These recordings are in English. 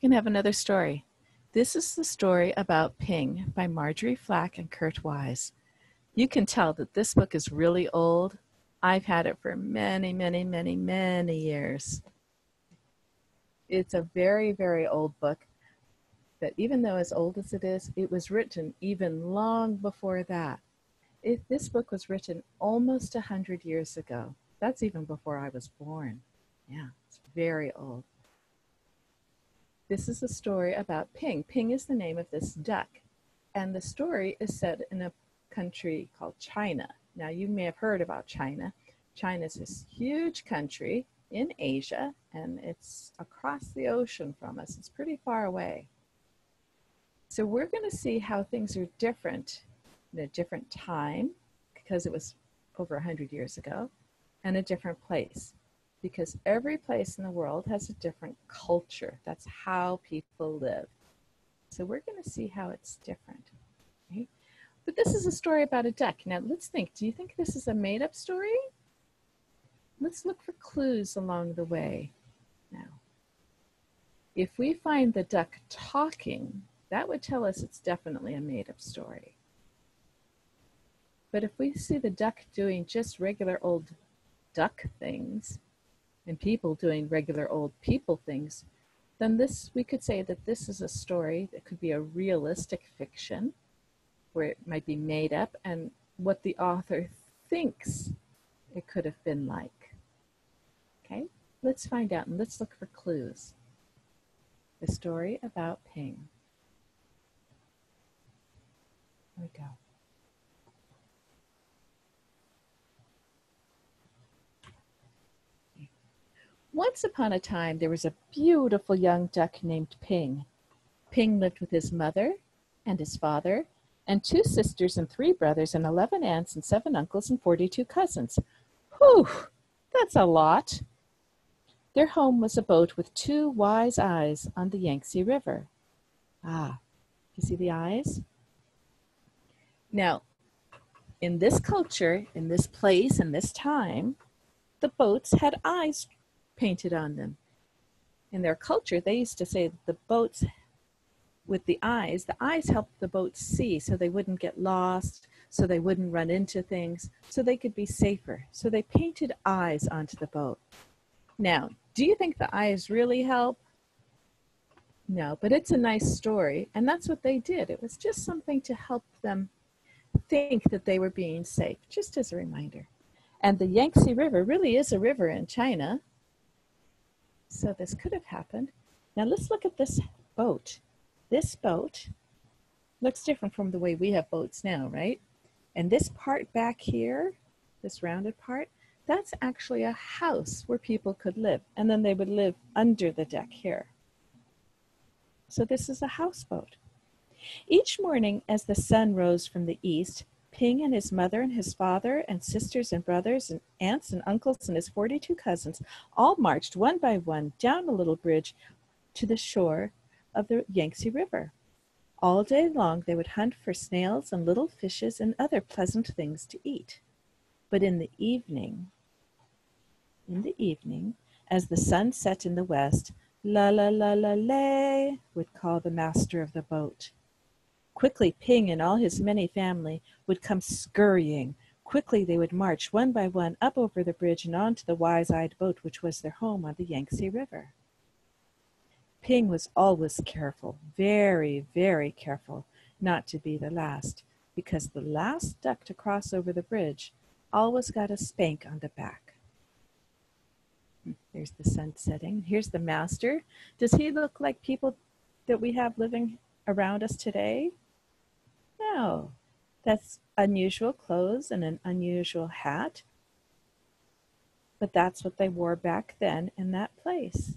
can have another story. This is the story about Ping by Marjorie Flack and Kurt Wiese. You can tell that this book is really old. I've had it for many, many, many, many years. It's a very, very old book, but even though as old as it is, it was written even long before that. It, this book was written almost a hundred years ago. That's even before I was born. Yeah, it's very old. This is a story about Ping. Ping is the name of this duck. And the story is set in a country called China. Now, you may have heard about China. China is this huge country in Asia, and it's across the ocean from us. It's pretty far away. So, we're going to see how things are different in a different time, because it was over 100 years ago, and a different place because every place in the world has a different culture. That's how people live. So we're going to see how it's different. But this is a story about a duck. Now let's think do you think this is a made up story? Let's look for clues along the way. Now, if we find the duck talking, that would tell us it's definitely a made up story. But if we see the duck doing just regular old duck things, and people doing regular old people things, then this we could say that this is a story that could be a realistic fiction where it might be made up and what the author thinks it could have been like. Okay, let's find out and let's look for clues. The story about Ping. Here we go. Once upon a time, there was a beautiful young duck named Ping. Ping lived with his mother and his father, and two sisters and three brothers, and 11 aunts and seven uncles and 42 cousins. Whew, that's a lot. Their home was a boat with two wise eyes on the Yangtze River. Ah, you see the eyes? Now, in this culture, in this place, in this time, the boats had eyes painted on them. In their culture, they used to say the boats with the eyes, the eyes helped the boats see so they wouldn't get lost, so they wouldn't run into things, so they could be safer. So they painted eyes onto the boat. Now, do you think the eyes really help? No, but it's a nice story, and that's what they did. It was just something to help them think that they were being safe, just as a reminder. And the Yangtze River really is a river in China. So this could have happened. Now let's look at this boat. This boat looks different from the way we have boats now, right? And this part back here, this rounded part, that's actually a house where people could live. And then they would live under the deck here. So this is a houseboat. Each morning as the sun rose from the east, Ping and his mother and his father and sisters and brothers and aunts and uncles and his 42 cousins all marched one by one down a little bridge to the shore of the Yangtze River. All day long they would hunt for snails and little fishes and other pleasant things to eat. But in the evening, in the evening, as the sun set in the west, la la la la lay would call the master of the boat. Quickly Ping and all his many family would come scurrying. Quickly they would march one by one up over the bridge and on to the wise-eyed boat which was their home on the Yangtze River. Ping was always careful, very, very careful, not to be the last, because the last duck to cross over the bridge always got a spank on the back. Hmm, there's the sun setting. Here's the master. Does he look like people that we have living around us today? No, that's unusual clothes and an unusual hat. But that's what they wore back then in that place.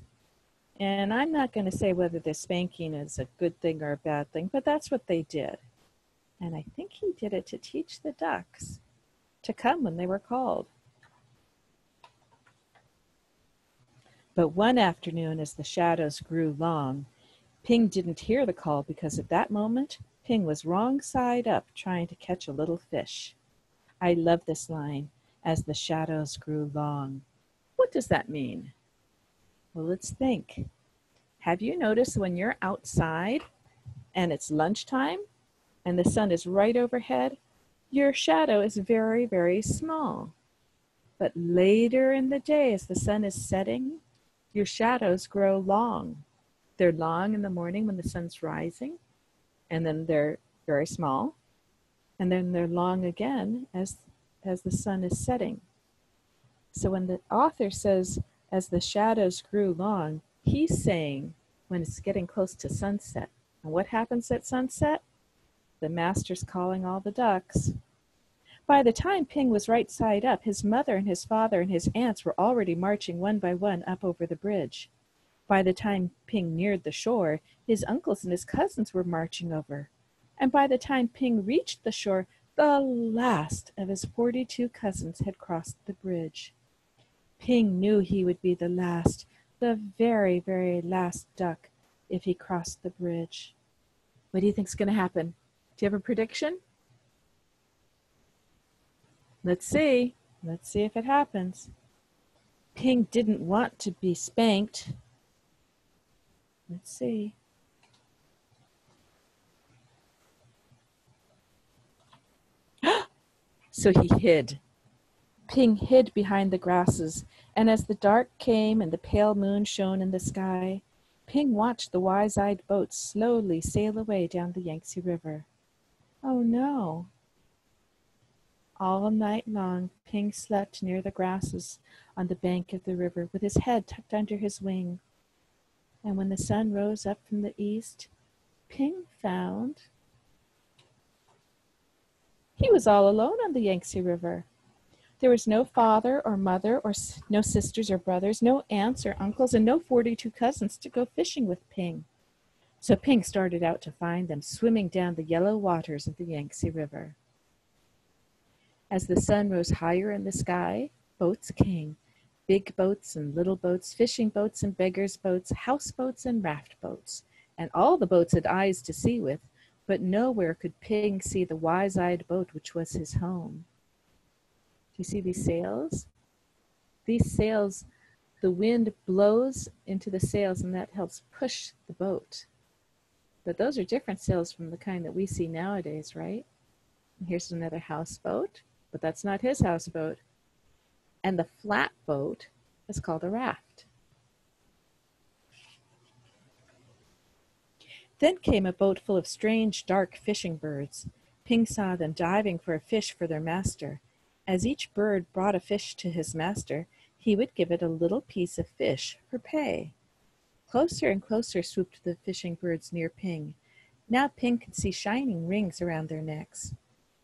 And I'm not going to say whether the spanking is a good thing or a bad thing, but that's what they did. And I think he did it to teach the ducks to come when they were called. But one afternoon, as the shadows grew long, Ping didn't hear the call because at that moment Ping was wrong side up trying to catch a little fish. I love this line, as the shadows grew long. What does that mean? Well, let's think. Have you noticed when you're outside and it's lunchtime and the sun is right overhead, your shadow is very, very small. But later in the day, as the sun is setting, your shadows grow long. They're long in the morning when the sun's rising, and then they're very small, and then they're long again as, as the sun is setting. So when the author says, as the shadows grew long, he's saying when it's getting close to sunset. And what happens at sunset? The master's calling all the ducks. By the time Ping was right side up, his mother and his father and his aunts were already marching one by one up over the bridge. By the time Ping neared the shore, his uncles and his cousins were marching over. And by the time Ping reached the shore, the last of his 42 cousins had crossed the bridge. Ping knew he would be the last, the very, very last duck if he crossed the bridge. What do you think's going to happen? Do you have a prediction? Let's see. Let's see if it happens. Ping didn't want to be spanked. Let's see. so he hid. Ping hid behind the grasses, and as the dark came and the pale moon shone in the sky, Ping watched the wise eyed boats slowly sail away down the Yangtze River. Oh no, all night long, Ping slept near the grasses on the bank of the river with his head tucked under his wing. And when the sun rose up from the east, Ping found he was all alone on the Yangtze River. There was no father or mother or no sisters or brothers, no aunts or uncles, and no 42 cousins to go fishing with Ping. So Ping started out to find them swimming down the yellow waters of the Yangtze River. As the sun rose higher in the sky, boats came big boats and little boats, fishing boats and beggars' boats, houseboats and raft boats. And all the boats had eyes to see with, but nowhere could Ping see the wise eyed boat which was his home. Do you see these sails? These sails, the wind blows into the sails and that helps push the boat. But those are different sails from the kind that we see nowadays, right? Here's another houseboat but that's not his houseboat. And the flat boat is called a raft. Then came a boat full of strange, dark fishing birds. Ping saw them diving for a fish for their master. As each bird brought a fish to his master, he would give it a little piece of fish for pay. Closer and closer swooped the fishing birds near Ping. Now Ping could see shining rings around their necks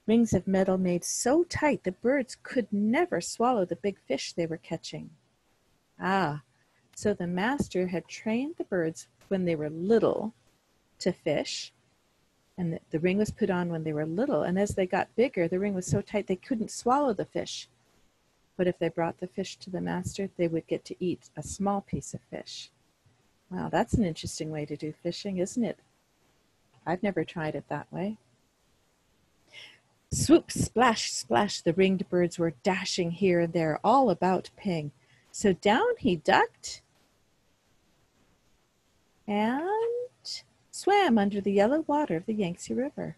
rings of metal made so tight the birds could never swallow the big fish they were catching. Ah, so the master had trained the birds when they were little to fish, and the, the ring was put on when they were little, and as they got bigger, the ring was so tight they couldn't swallow the fish. But if they brought the fish to the master, they would get to eat a small piece of fish. Wow, that's an interesting way to do fishing, isn't it? I've never tried it that way. Swoop, splash, splash, the ringed birds were dashing here and there, all about Ping. So down he ducked and swam under the yellow water of the Yangtze River.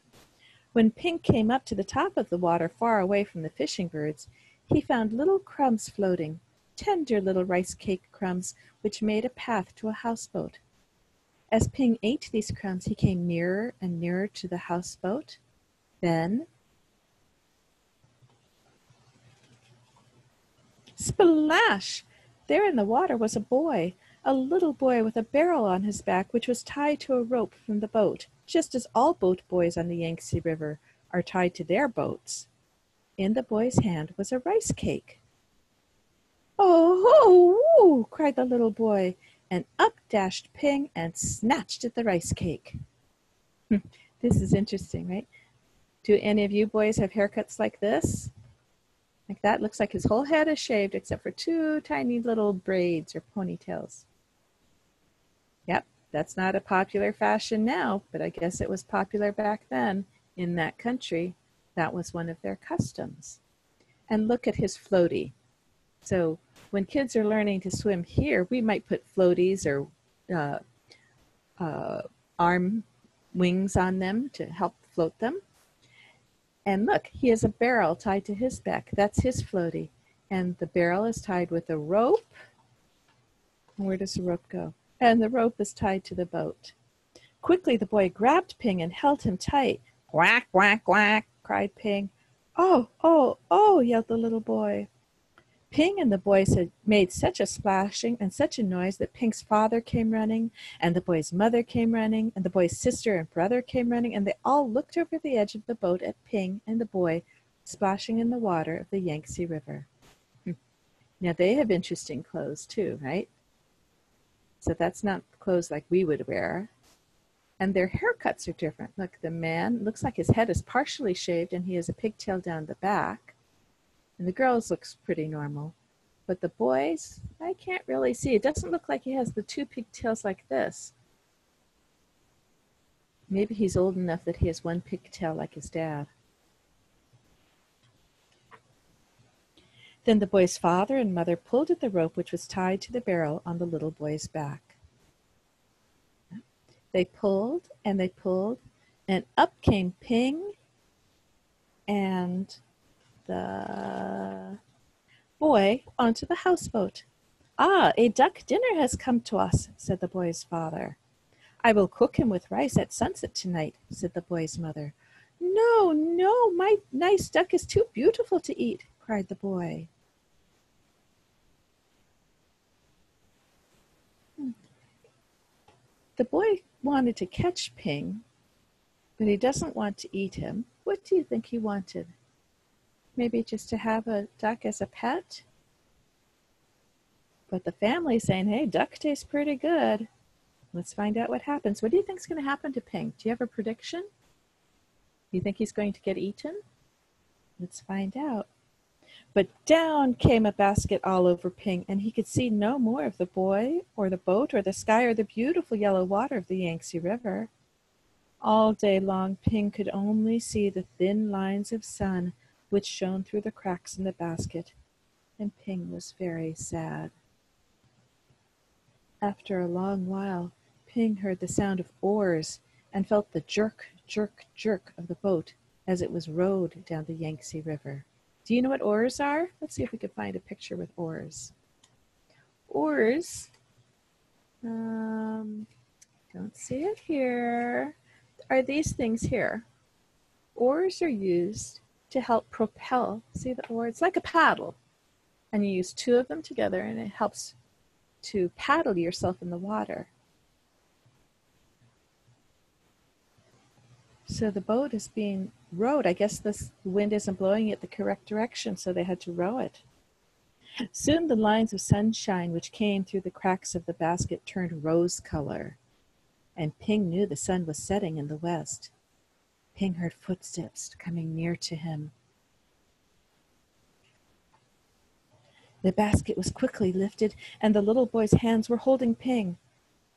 When Ping came up to the top of the water, far away from the fishing birds, he found little crumbs floating, tender little rice cake crumbs, which made a path to a houseboat. As Ping ate these crumbs, he came nearer and nearer to the houseboat. Then Splash! There in the water was a boy, a little boy with a barrel on his back which was tied to a rope from the boat, just as all boat boys on the Yangtze River are tied to their boats. In the boy's hand was a rice cake. Oh, oh, cried the little boy, and up dashed Ping and snatched at the rice cake. this is interesting, right? Do any of you boys have haircuts like this? Like that looks like his whole head is shaved except for two tiny little braids or ponytails. Yep, that's not a popular fashion now, but I guess it was popular back then in that country. That was one of their customs. And look at his floaty. So when kids are learning to swim here, we might put floaties or uh, uh, arm wings on them to help float them. And look, he has a barrel tied to his back. That's his floaty. And the barrel is tied with a rope. Where does the rope go? And the rope is tied to the boat. Quickly, the boy grabbed Ping and held him tight. Quack, quack, quack, cried Ping. Oh, oh, oh, yelled the little boy. Ping and the boys had made such a splashing and such a noise that Ping's father came running, and the boy's mother came running, and the boy's sister and brother came running, and they all looked over the edge of the boat at Ping and the boy splashing in the water of the Yangtze River. Hmm. Now they have interesting clothes too, right? So that's not clothes like we would wear. And their haircuts are different. Look, the man looks like his head is partially shaved and he has a pigtail down the back. And the girls looks pretty normal. But the boys, I can't really see. It doesn't look like he has the two pigtails like this. Maybe he's old enough that he has one pigtail like his dad. Then the boy's father and mother pulled at the rope which was tied to the barrel on the little boy's back. They pulled and they pulled, and up came Ping and the boy onto the houseboat. Ah, a duck dinner has come to us, said the boy's father. I will cook him with rice at sunset tonight, said the boy's mother. No, no, my nice duck is too beautiful to eat, cried the boy. The boy wanted to catch Ping, but he doesn't want to eat him. What do you think he wanted? Maybe just to have a duck as a pet. But the family's saying, hey, duck tastes pretty good. Let's find out what happens. What do you think is going to happen to Ping? Do you have a prediction? You think he's going to get eaten? Let's find out. But down came a basket all over Ping, and he could see no more of the boy, or the boat, or the sky, or the beautiful yellow water of the Yangtze River. All day long, Ping could only see the thin lines of sun which shone through the cracks in the basket, and Ping was very sad. After a long while, Ping heard the sound of oars and felt the jerk, jerk, jerk of the boat as it was rowed down the Yangtze River. Do you know what oars are? Let's see if we can find a picture with oars. Oars, um, don't see it here, are these things here. Oars are used to help propel. See the oar? It's like a paddle. And you use two of them together and it helps to paddle yourself in the water. So the boat is being rowed. I guess the wind isn't blowing it the correct direction, so they had to row it. Soon the lines of sunshine which came through the cracks of the basket turned rose color, and Ping knew the sun was setting in the west. Ping heard footsteps coming near to him. The basket was quickly lifted, and the little boy's hands were holding Ping.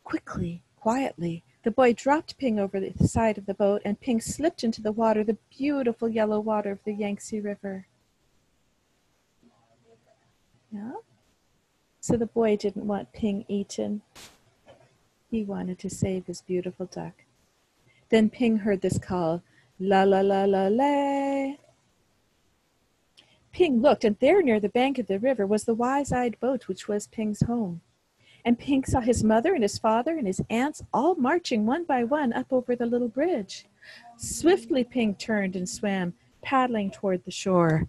Quickly, quietly, the boy dropped Ping over the side of the boat, and Ping slipped into the water, the beautiful yellow water of the Yangtze River. Yeah? So the boy didn't want Ping eaten. He wanted to save his beautiful duck. Then Ping heard this call La la la la la. Ping looked, and there near the bank of the river was the wise eyed boat which was Ping's home. And Ping saw his mother and his father and his aunts all marching one by one up over the little bridge. Swiftly Ping turned and swam, paddling toward the shore.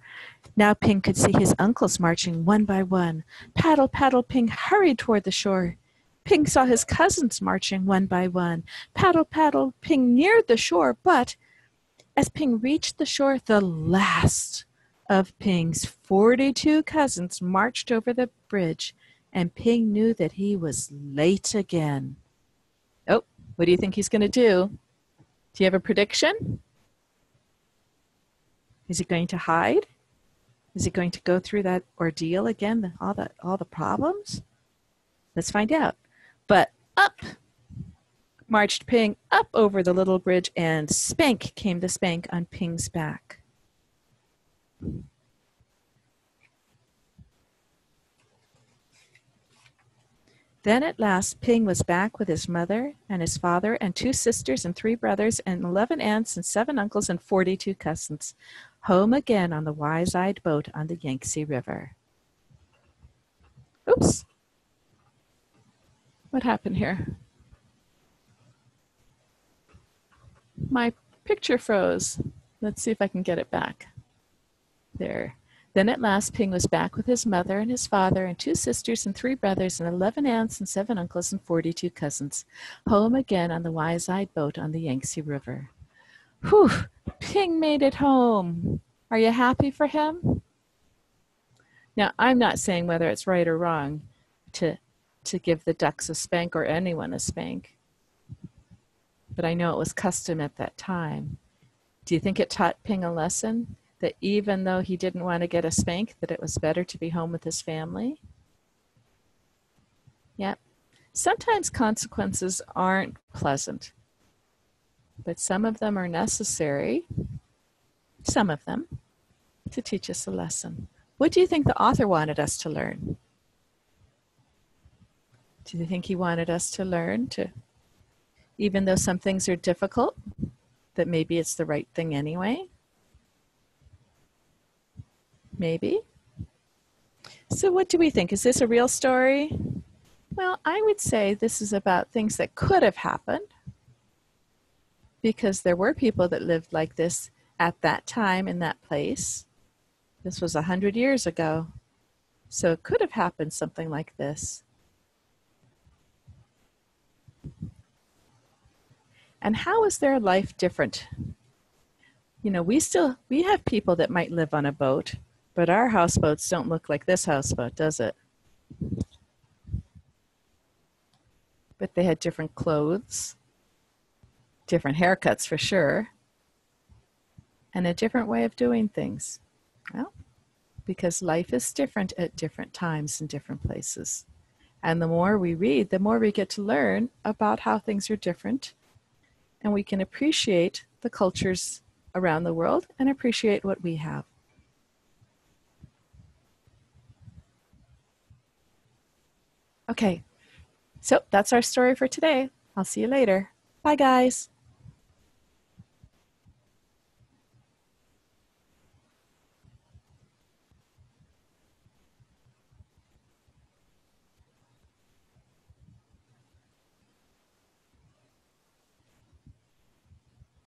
Now Ping could see his uncles marching one by one. Paddle, paddle, Ping hurried toward the shore. Ping saw his cousins marching one by one. Paddle, paddle, Ping neared the shore, but as Ping reached the shore, the last of Ping's 42 cousins marched over the bridge, and Ping knew that he was late again. Oh, what do you think he's going to do? Do you have a prediction? Is he going to hide? Is he going to go through that ordeal again, all the all the problems? Let's find out. But up marched Ping up over the little bridge, and spank came the spank on Ping's back. Then at last Ping was back with his mother and his father and two sisters and three brothers and eleven aunts and seven uncles and forty two cousins, home again on the wise eyed boat on the Yangtze River. Oops. What happened here? My picture froze. Let's see if I can get it back. There. Then at last Ping was back with his mother and his father and two sisters and three brothers and eleven aunts and seven uncles and forty-two cousins, home again on the wise-eyed boat on the Yangtze River. Whew! Ping made it home. Are you happy for him? Now, I'm not saying whether it's right or wrong to, to give the ducks a spank or anyone a spank, but I know it was custom at that time. Do you think it taught Ping a lesson? that even though he didn't want to get a spank, that it was better to be home with his family. Yep. Sometimes consequences aren't pleasant, but some of them are necessary, some of them, to teach us a lesson. What do you think the author wanted us to learn? Do you think he wanted us to learn to, even though some things are difficult, that maybe it's the right thing anyway? maybe. So, what do we think? Is this a real story? Well, I would say this is about things that could have happened because there were people that lived like this at that time in that place. This was a hundred years ago. So it could have happened something like this. And how is their life different? You know, we still we have people that might live on a boat but our houseboats don't look like this houseboat, does it? But they had different clothes, different haircuts for sure, and a different way of doing things. Well, because life is different at different times in different places. And the more we read, the more we get to learn about how things are different. And we can appreciate the cultures around the world and appreciate what we have. Okay, so that's our story for today. I'll see you later. Bye, guys.